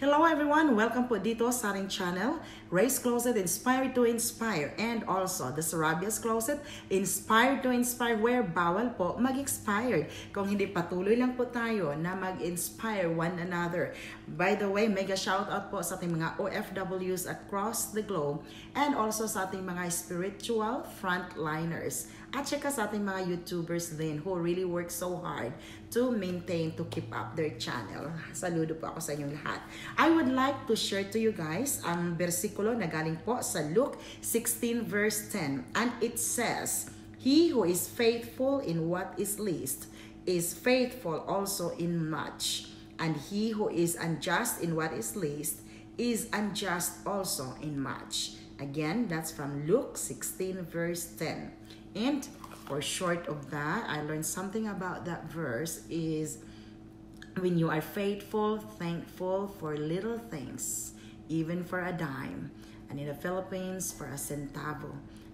Hello everyone! Welcome po dito sa ating channel, Ray's Closet Inspired to Inspire and also the Sarabia's Closet Inspired to Inspire where bawal po mag-expired kung hindi patuloy lang po tayo na mag-inspire one another. By the way, mega shout out po sa ating mga OFWs across the globe and also sa ating mga spiritual frontliners at saka sa ating mga YouTubers din who really work so hard to maintain, to keep up their channel. Saludo po ako sa inyong lahat. I would like to share to you guys ang versikulo na galing po sa Luke 16 verse 10. And it says, He who is faithful in what is least is faithful also in much. And he who is unjust in what is least is unjust also in much. Again, that's from Luke 16 verse 10. And for short of that, I learned something about that verse is when you are faithful, thankful for little things, even for a dime, and in the Philippines for a centavo,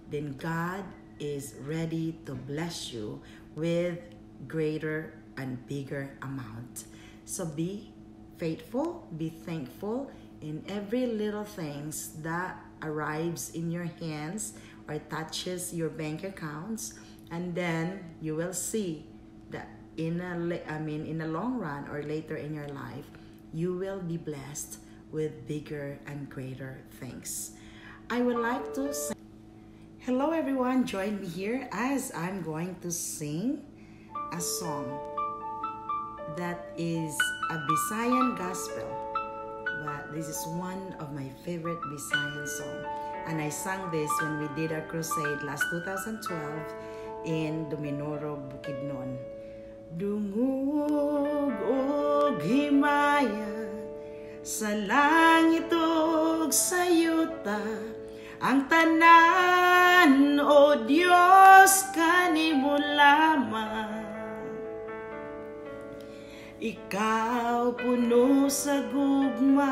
then God is ready to bless you with greater and bigger amount. So be faithful, be thankful in every little things that arrives in your hands or touches your bank accounts and then you will see that in a I mean in the long run or later in your life you will be blessed with bigger and greater things. I would like to say Hello everyone, join me here as I'm going to sing a song that is a Visayan gospel. But this is one of my favorite Visayan songs and I sang this when we did our crusade last 2012 in Dominoro, Bukidnon. Dungog og himaya sa langit og sa yuta ang tanan o Dios kanimo lamang. Ikaw puno sa gugma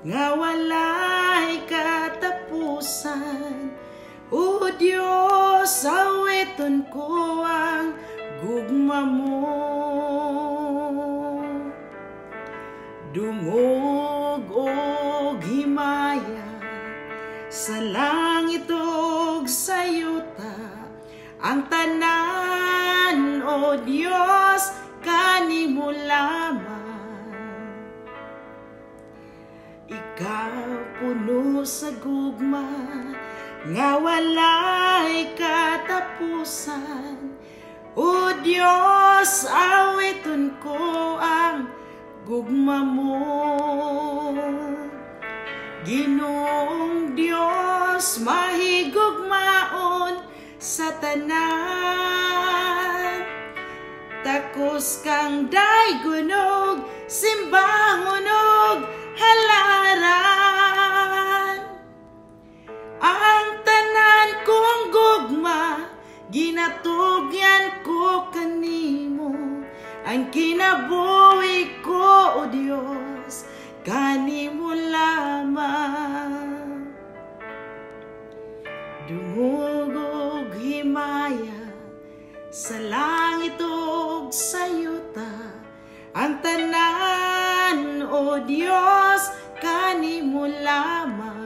nga walay katapusan. O Diyos, awiton ko ang gugma mo. Dungog o himaya sa langit o sa yuta. Ang tanan o Diyos kanimo lamang. Ikaw puno sa gugma Nga walay katapusan O Diyos, awiton ko ang gugma mo. Ginoong Diyos, mahigugmaon sa tanan. Takos kang daygunog, simbangunog, halaran kinabuhi ko, O Dios Kanimo lamang. Dungog himaya Sa langit o sa yuta. Ang tanan, O Dios Kanimo lamang.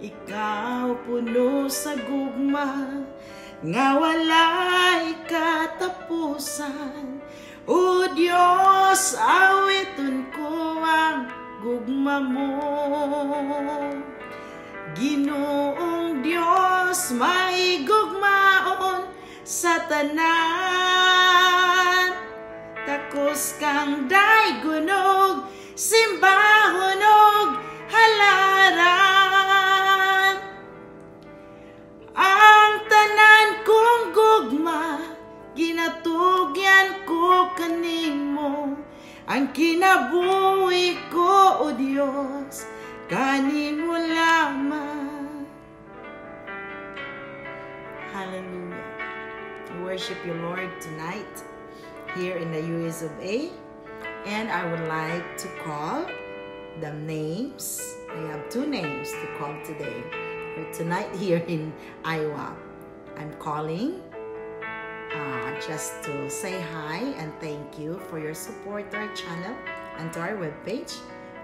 Ikaw puno sa gugma Nga walay katapusan. O Diyos, awiton ko ang gugma mo. Ginoong Diyos, maigugmaon sa tanan. Takos kang daygunog, simbahunog, Ang kinabuhi ko, oh O Diyos, kanimo lamang Hallelujah. Worship you, Lord, tonight here in the US of A. And I would like to call the names. I have two names to call today. For tonight here in Iowa. I'm calling just to say hi and thank you for your support to our channel and to our webpage,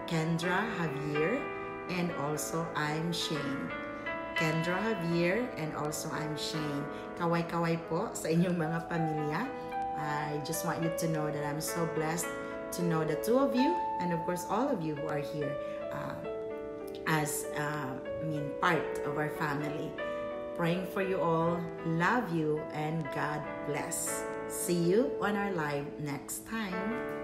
Kendra Javier, and also I'm Shane. Kendra Javier and also I'm Shane. Kaway-kaway po sa inyong mga pamilya. I just want you to know that I'm so blessed to know the two of you and of course all of you who are here uh, as uh, I mean part of our family. Praying for you all, love you, and God bless. See you on our live next time.